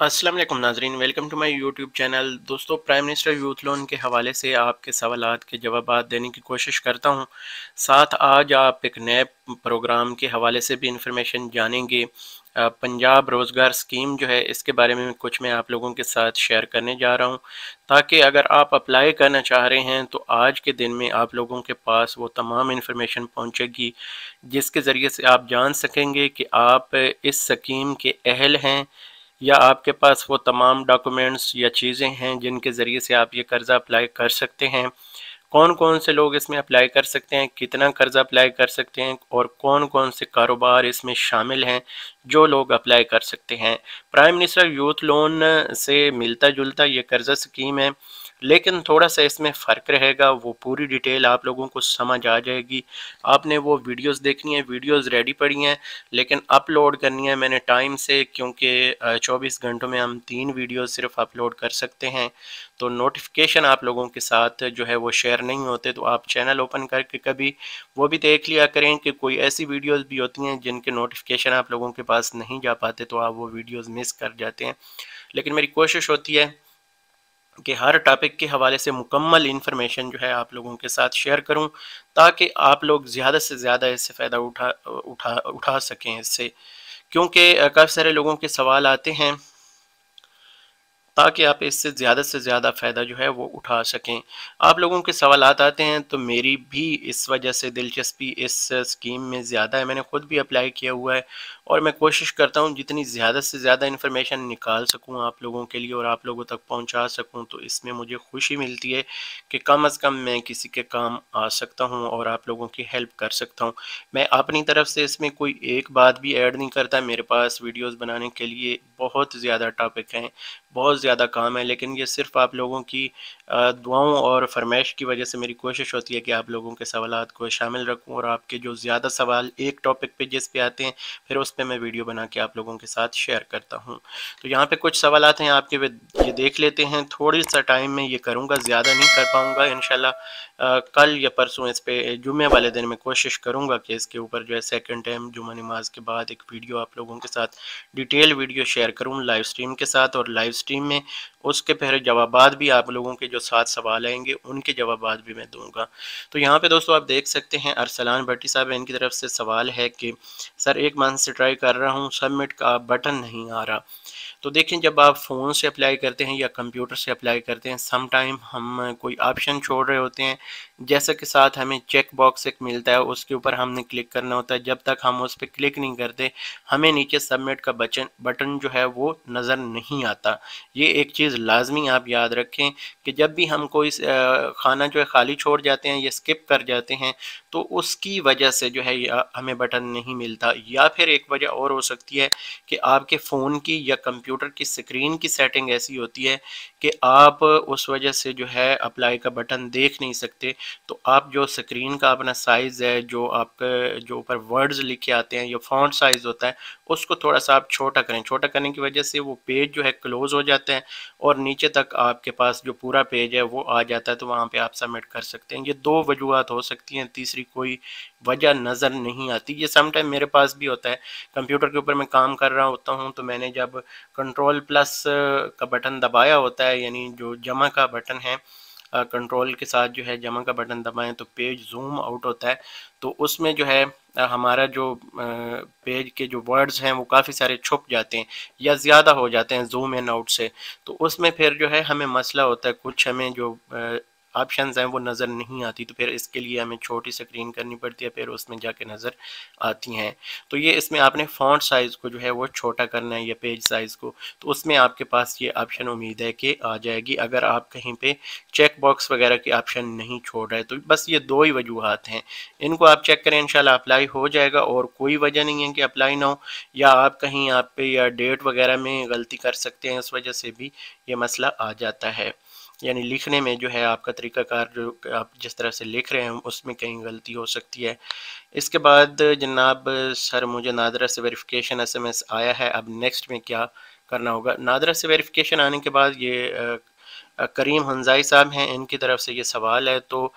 वालेकुम नाजरीन, welcome to my YouTube channel. दोस्तों, प्राइम मिनिस्टर यूथ लोन के हवाले से आपके सवाल के जवाब देने की कोशिश करता हूँ। साथ, आज आप एक नए प्रोग्राम के हवाले से भी इंफॉर्मेशन जानेंगे। पंजाब रोज़गार स्कीम जो है, इसके बारे में कुछ मैं आप लोगों के साथ शेयर करने जा रहा हूँ। ताकि अगर आप अप्लाई करना चाह रहे हैं तो आज के दिन में आप लोगों के पास वो तमाम इन्फॉर्मेशन पहुंचेगी, जिसके ज़रिए से आप जान सकेंगे कि आप इस स्कीम के अहल हैं या आपके पास वो तमाम डॉक्यूमेंट्स या चीज़ें हैं जिनके ज़रिए से आप ये कर्ज़ा अप्लाई कर सकते हैं? कौन कौन से लोग इसमें अप्लाई कर सकते हैं? कितना कर्जा अप्लाई कर सकते हैं? और कौन कौन से कारोबार इसमें शामिल हैं? जो लोग अप्लाई कर सकते हैं। प्राइम मिनिस्टर यूथ लोन से मिलता जुलता ये कर्जा स्कीम है, लेकिन थोड़ा सा इसमें फ़र्क रहेगा, वो पूरी डिटेल आप लोगों को समझ आ जाएगी। आपने वो वीडियोस देखनी है वीडियोस रेडी पड़ी हैं, लेकिन अपलोड करनी है मैंने टाइम से, क्योंकि 24 घंटों में हम तीन वीडियोस सिर्फ़ अपलोड कर सकते हैं। तो नोटिफिकेशन आप लोगों के साथ जो है वो शेयर नहीं होते तो आप चैनल ओपन करके कभी वो भी देख लिया करें कि कोई ऐसी वीडियोज़ भी होती हैं जिनके नोटिफिकेशन आप लोगों के पास नहीं जा पाते तो आप वो वीडियोस मिस कर जाते हैं। लेकिन मेरी कोशिश होती है कि हर टॉपिक के हवाले से मुकम्मल इन्फॉर्मेशन जो है आप लोगों के साथ शेयर करूँ, ताकि आप लोग ज़्यादा से ज़्यादा इससे फ़ायदा उठा उठा उठा सकें इससे। क्योंकि काफ़ी सारे लोगों के सवाल आते हैं ताकि आप इससे ज़्यादा से ज़्यादा फ़ायदा जो है वो उठा सकें। आप लोगों के सवाल आते हैं तो मेरी भी इस वजह से दिलचस्पी इस स्कीम में ज़्यादा है। मैंने ख़ुद भी अप्लाई किया हुआ है और मैं कोशिश करता हूँ जितनी ज़्यादा से ज़्यादा इन्फॉर्मेशन निकाल सकूँ आप लोगों के लिए और आप लोगों तक पहुँचा सकूँ तो इसमें मुझे खुशी मिलती है कि कम अज़ कम मैं किसी के काम आ सकता हूँ और आप लोगों की हेल्प कर सकता हूँ। मैं अपनी तरफ़ से इसमें कोई एक बात भी ऐड नहीं करता। मेरे पास वीडियोज़ बनाने के लिए बहुत ज़्यादा टॉपिक हैं। बहुत ज़्यादा काम है, लेकिन ये सिर्फ़ आप लोगों की दुआओं और फरमाइश की वजह से मेरी कोशिश होती है कि आप लोगों के सवाल को शामिल रखूँ और आपके जो ज़्यादा सवाल एक टॉपिक पे जिस पे आते हैं, फिर उस पर मैं वीडियो बना के आप लोगों के साथ शेयर करता हूँ। तो यहाँ पे कुछ सवाल हैं, आपके वे, ये देख लेते हैं। थोड़ी सा टाइम में ये करूँगा, ज़्यादा नहीं कर पाऊँगा इन कल या परसों इस पर जुमे वाले दिन में कोशिश करूँगा कि इसके ऊपर जो है सेकेंड टाइम जुमा नमाज़ के बाद एक वीडियो आप लोगों के साथ डिटेल वीडियो शेयर करूँ लाइव स्ट्रीम के साथ और लाइव स्ट्रीम में, उसके पहले जवाब भी आप लोगों के जो सात सवाल आएँगे, उनके जवाब भी मैं दूँगा। तो यहाँ पे दोस्तों आप देख सकते हैं, अरसलान भट्टी साहब इनकी तरफ़ से सवाल है कि, सर, एक मंथ से ट्राई कर रहा हूँ सबमिट का बटन नहीं आ रहा। तो देखें जब आप फ़ोन से अप्लाई करते हैं या कंप्यूटर से अप्लाई करते हैं सम टाइम हम कोई ऑप्शन छोड़ रहे होते हैं जैसे कि साथ हमें चेक बॉक्स एक मिलता है, उसके ऊपर हमने क्लिक करना होता है। जब तक हम उस पर क्लिक नहीं करते, हमें नीचे सबमिट का बचन बटन जो है वो नज़र नहीं आता। ये एक चीज़ लाजमी आप याद रखें कि जब भी हम कोई खाना जो है खाली छोड़ जाते हैं या स्किप कर जाते हैं तो उसकी वजह से जो है हमें बटन नहीं मिलता। या फिर एक वजह और हो सकती है कि आपके फ़ोन की या कंप्यूटर की स्क्रीन की सेटिंग ऐसी होती है कि आप उस वजह से जो है अप्लाई का बटन देख नहीं सकते। तो आप जो स्क्रीन का अपना साइज़ है, जो आपका, जो ऊपर वर्ड्स लिखे आते हैं, या फॉन्ट साइज़ होता है, उसको थोड़ा सा आप छोटा करें। छोटा करने की वजह से वो पेज जो है क्लोज़ हो जाता है और नीचे तक आपके पास जो पूरा पेज है वो आ जाता है तो वहाँ पे आप सबमिट कर सकते हैं। ये दो वजूहत हो सकती हैं, तीसरी कोई वजह नज़र नहीं आती। ये समटाइम मेरे पास भी होता है। कंप्यूटर के ऊपर मैं काम कर रहा होता हूँ तो मैंने जब कंट्रोल प्लस का बटन दबाया होता है, यानी जो जमा का बटन है कंट्रोल के साथ जो है जमा का बटन दबाएँ तो पेज जूम आउट होता है। तो उसमें जो है हमारा जो पेज के जो वर्ड्स हैं, वो काफ़ी सारे छुप जाते हैं या ज़्यादा हो जाते हैं जूम इन आउट से। तो उसमें फिर जो है हमें मसला होता है, कुछ हमें जो ऑप्शन हैं, वो नज़र नहीं आती तो फिर इसके लिए हमें छोटी स्क्रीन करनी पड़ती है, फिर उसमें जाके नज़र आती हैं। तो ये इसमें आपने फॉन्ट साइज़ को जो है, वो छोटा करना है, या पेज साइज़ को तो उसमें आपके पास ये ऑप्शन उम्मीद है कि आ जाएगी। अगर आप कहीं पर चेक बॉक्स वगैरह के ऑप्शन नहीं छोड़ रहे तो बस ये दो ही वजूहत हैं। इनको आप चेक करें, इंशाल्लाह अप्लाई हो जाएगा, और कोई वजह नहीं है कि अप्लाई ना हो, या आप कहीं आप पे या डेट वगैरह में गलती कर सकते हैं, इस वजह से भी ये मसला आ जाता है। यानी लिखने में जो है आपका तरीक़ाकार जो आप जिस तरह से लिख रहे हैं, उसमें कहीं गलती हो सकती है। इसके बाद जनाब, सर, मुझे नादरा से वेरिफिकेशन एसएमएस आया है। अब नेक्स्ट में क्या करना होगा? नादरा से वेरिफिकेशन आने के बाद ये करीम हंजाई साहब हैं, इनकी तरफ़ से ये सवाल है। तो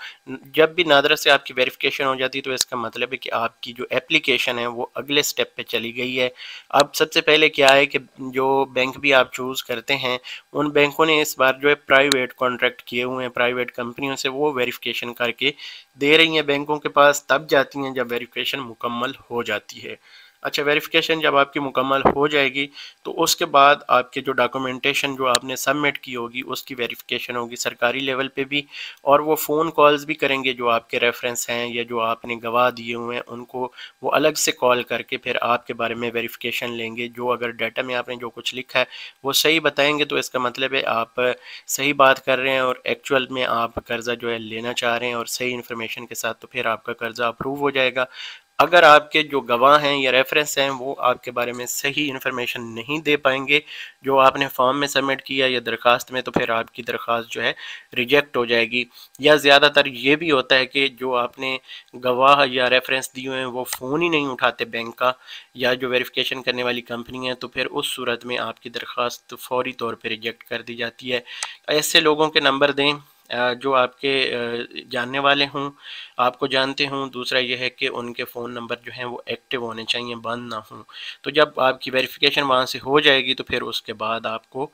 जब भी नादरा से आपकी वेरिफिकेशन हो जाती है तो इसका मतलब है कि आपकी जो एप्लीकेशन है, वो अगले स्टेप पे चली गई है। अब सबसे पहले क्या है कि जो बैंक भी आप चूज़ करते हैं, उन बैंकों ने इस बार जो है प्राइवेट कॉन्ट्रैक्ट किए हुए हैं प्राइवेट कंपनियों से वो वेरिफिकेशन करके दे रही हैं। बैंकों के पास तब जाती हैं जब वेरिफिकेशन मुकम्मल हो जाती है। अच्छा वेरिफिकेशन जब आपकी मुकम्मल हो जाएगी तो उसके बाद आपके जो डॉक्यूमेंटेशन जो आपने सबमिट की होगी, उसकी वेरिफिकेशन होगी सरकारी लेवल पे भी और वो फ़ोन कॉल्स भी करेंगे जो आपके रेफरेंस हैं या जो आपने गवाह दिए हुए हैं, उनको वो अलग से कॉल करके फिर आपके बारे में वेरिफिकेशन लेंगे। जो अगर डाटा में आपने जो कुछ लिखा है, वो सही बताएँगे तो इसका मतलब है आप सही बात कर रहे हैं और एक्चुअल में आप कर्ज़ा जो है लेना चाह रहे हैं और सही इन्फॉर्मेशन के साथ तो फिर आपका कर्ज़ा अप्रूव हो जाएगा। अगर आपके जो गवाह हैं या रेफरेंस हैं, वो आपके बारे में सही इन्फॉर्मेशन नहीं दे पाएँगे, जो आपने फॉर्म में सबमिट किया या दरख्वास्त में तो फिर आपकी दरख्वास्त जो है रिजेक्ट हो जाएगी। या ज़्यादातर ये भी होता है कि जो आपने गवाह या रेफरेंस दिए हैं, वो फ़ोन ही नहीं उठाते बैंक का, या जो वेरिफिकेशन करने वाली कंपनी है तो फिर उस सूरत में आपकी दरख्वास्त फौरी तौर पर रिजेक्ट कर दी जाती है। ऐसे लोगों के नंबर दें जो आपके जानने वाले हों, आपको जानते हों, दूसरा यह है कि उनके फ़ोन नंबर जो हैं वो एक्टिव होने चाहिए, बंद ना हों। तो जब आपकी वेरिफिकेशन वहाँ से हो जाएगी तो फिर उसके बाद आपको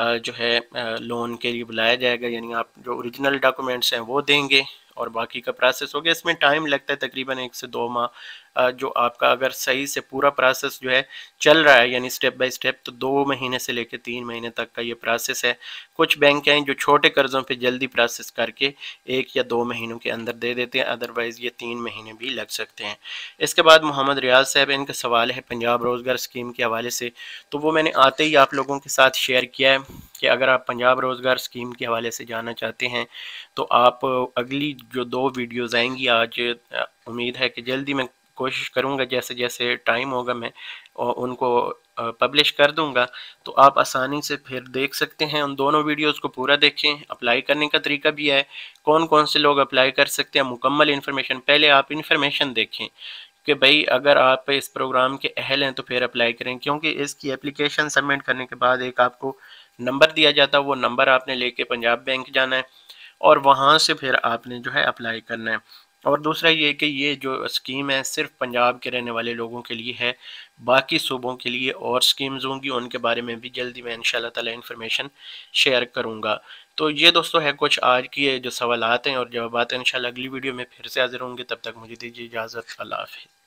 जो है लोन के लिए बुलाया जाएगा, यानी आप जो ओरिजिनल डॉक्यूमेंट्स हैं वो देंगे। और बाकी का प्रोसेस हो गया। इसमें टाइम लगता है तकरीबन एक से दो माह जो आपका अगर सही से पूरा प्रोसेस जो है चल रहा है, यानी स्टेप बाय स्टेप तो दो महीने से लेकर तीन महीने तक का ये प्रोसेस है। कुछ बैंक हैं जो छोटे कर्ज़ों पे जल्दी प्रोसेस करके एक या दो महीनों के अंदर दे देते हैं अदरवाइज़ ये तीन महीने भी लग सकते हैं। इसके बाद मोहम्मद रियाज साहब, इनका सवाल है पंजाब रोज़गार स्कीम के हवाले से। तो वो मैंने आते ही आप लोगों के साथ शेयर किया है। कि अगर आप पंजाब रोज़गार स्कीम के हवाले से जानना चाहते हैं तो आप अगली जो दो वीडियोज़ आएँगी आज उम्मीद है कि जल्दी मैं कोशिश करूँगा, जैसे जैसे टाइम होगा मैं उनको पब्लिश कर दूँगा तो आप आसानी से फिर देख सकते हैं। उन दोनों वीडियोस को पूरा देखें। अप्लाई करने का तरीका भी है। कौन कौन से लोग अप्लाई कर सकते हैं, मुकम्मल इन्फॉर्मेशन, पहले आप इन्फॉर्मेशन देखें कि भाई अगर आप इस प्रोग्राम के अहल हैं तो फिर अप्लाई करें, क्योंकि इसकी एप्लीकेशन सबमिट करने के बाद एक आपको नंबर दिया जाता है वो नंबर आपने लेके पंजाब बैंक जाना है और वहाँ से फिर आपने जो है अप्लाई करना है। और दूसरा ये कि ये जो स्कीम है, सिर्फ़ पंजाब के रहने वाले लोगों के लिए है, बाकी सूबों के लिए और स्कीम्स होंगी, उनके बारे में भी जल्दी मैं इंशाल्लाह ताला इन्फॉर्मेशन शेयर करूँगा। तो ये दोस्तों है कुछ आज की जो सवाल हैं और जवाब हैं, इंशाल्लाह अगली वीडियो में फिर से हाजिर होंगे, तब तक मुझे दीजिए इजाज़त, अल्लाह हाफिज़।